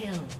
kill.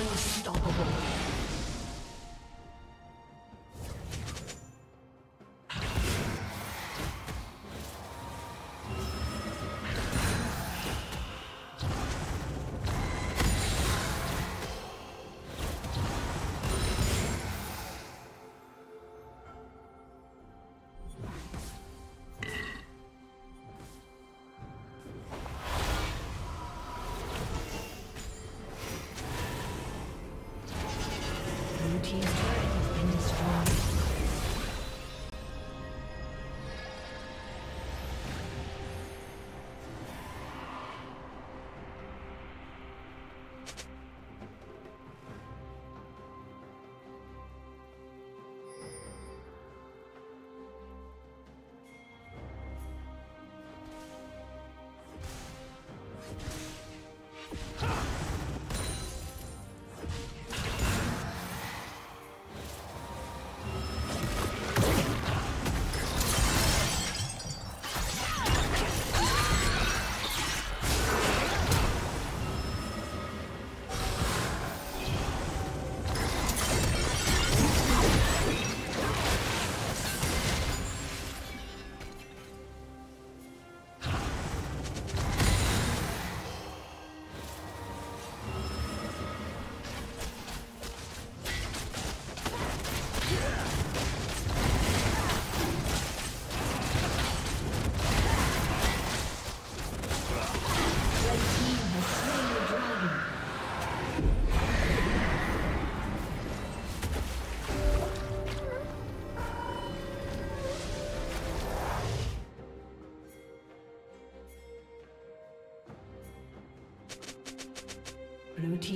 Blue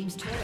Team's turret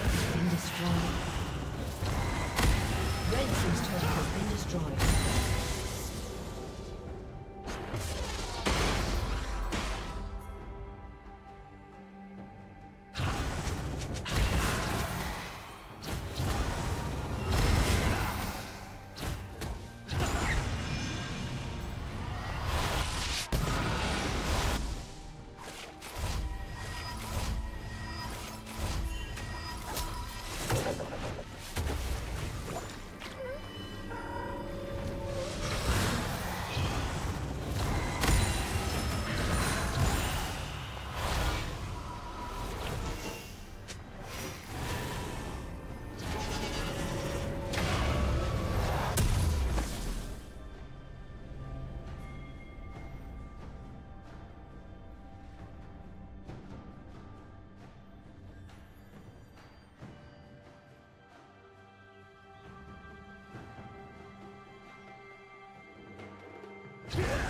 Yeah!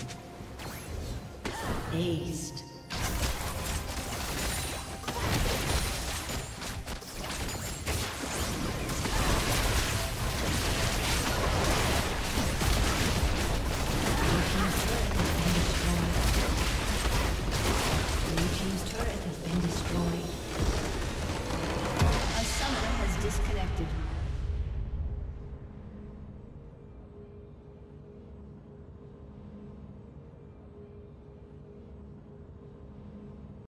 Aced.